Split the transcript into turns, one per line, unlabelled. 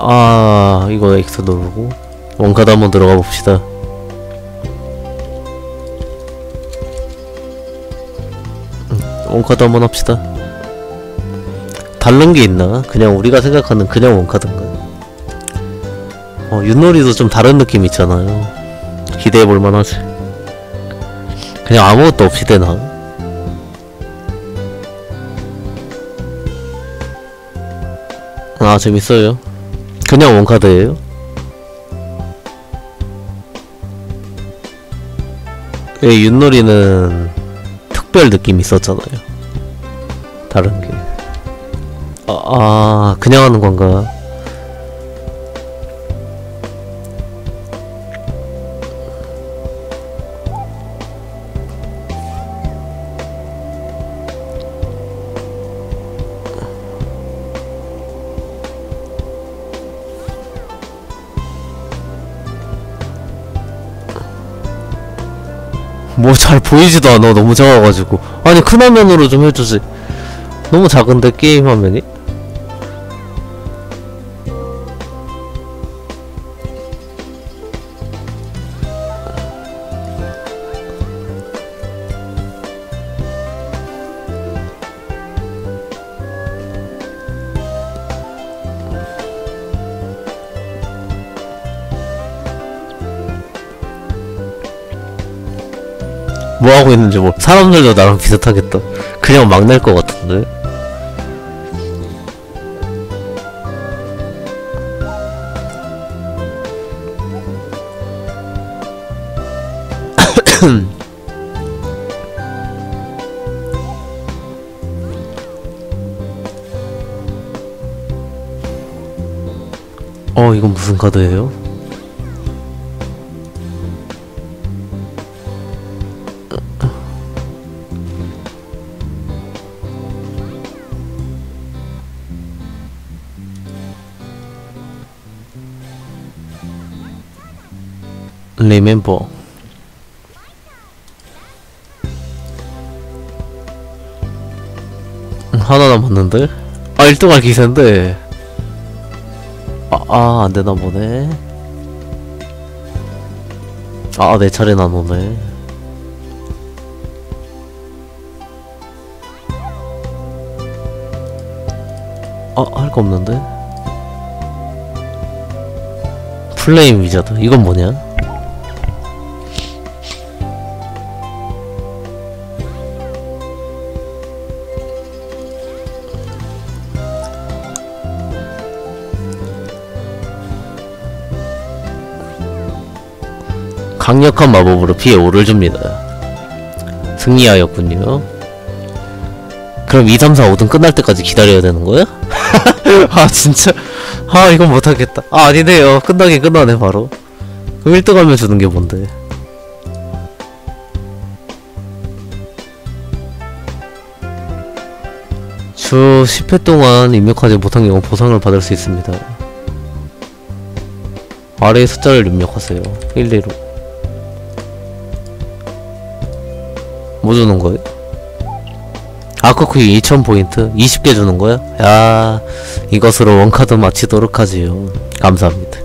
아, 이거 X 누르고 원카드 한번 들어가 봅시다. 음, 원카드 한번 합시다. 다른 게 있나? 그냥 우리가 생각하는 그냥 원카드인가? 어, 윷놀이도 좀 다른 느낌 있잖아요. 기대해 볼 만 하지. 그냥 아무것도 없이 되나? 아, 재밌어요. 그냥 원카드예요? 예, 윷놀이는 특별 느낌이 있었잖아요. 다른 게. 아, 아, 그냥 하는 건가? 뭐 잘 보이지도 않아. 너무 작아가지고. 아니 큰 화면으로 좀 해주지. 너무 작은데 게임 화면이 뭐 하고 있는지 뭐 사람들도 나랑 비슷하겠다 그냥 막낼것 같은데 어 이건 무슨 카드예요? 리멤버 음, 하나 남았는데? 아 1등할 기세인데 아, 아 안되나 보네 아 내 차례 안 오네 아할 거 없는데? 플레임 위자드 이건 뭐냐? 강력한 마법으로 피해 5를 줍니다. 승리하였군요. 그럼 2, 3, 4, 5등 끝날 때까지 기다려야 되는 거야? 아 진짜 아 이건 못하겠다. 아 아니네요. 끝나긴 끝나네 바로. 그럼 1등 하면 주는 게 뭔데? 주 10회 동안 입력하지 못한 경우 보상을 받을 수 있습니다. 아래의 숫자를 입력하세요. 1, 2로. 뭐 주는 거예요? 아쿠쿠이 2000포인트? 20개 주는 거야? 야, 이것으로 원카드 마치도록 하지요. 감사합니다.